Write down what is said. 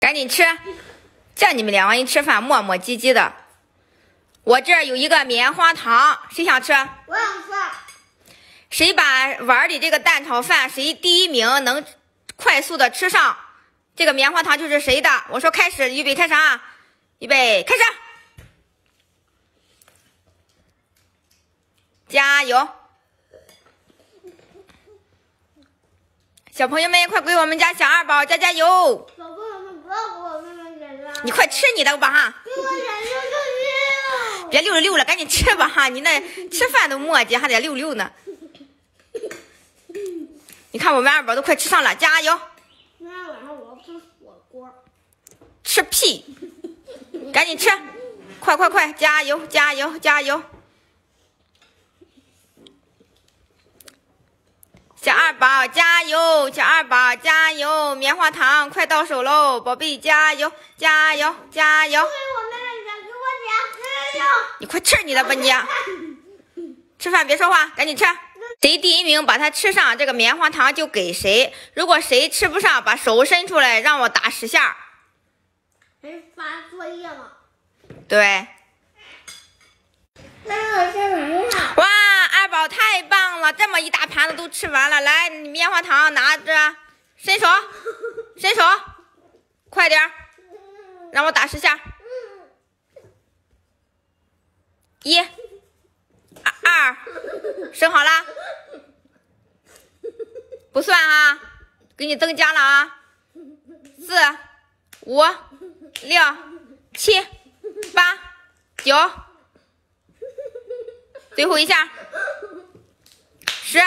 赶紧吃，叫你们两个人吃饭磨磨唧唧的。我这儿有一个棉花糖，谁想吃？我想吃。谁把碗里这个蛋炒饭，谁第一名能快速的吃上这个棉花糖就是谁的。我说开始，预备开始啊！预备开始，加油！小朋友们，快给我们家小二宝加加油！你快吃你的吧哈！给我六六六。别溜了溜了，赶紧吃吧哈！你那吃饭都磨叽，还得溜溜呢。你看我们二宝都快吃上了，加油！今天晚上我要吃火锅。吃屁！赶紧吃，快快快，加油加油加油！小二宝加油，小二宝加油！棉花糖快到手喽，宝贝加油加油加油！你快吃你的吧你！吃饭别说话，赶紧吃。谁第一名把它吃上，这个棉花糖就给谁。如果谁吃不上，把手伸出来让我打十下。谁发作业了？对。那我先闻一下。哇，二宝太棒了，这么一大盘子都吃完了。来，棉花糖拿着，伸手，伸手，快点儿，让我打十下。一，二，二，伸好啦，不算啊，给你增加了啊。四，五，六，七，八，九。最后一下，是。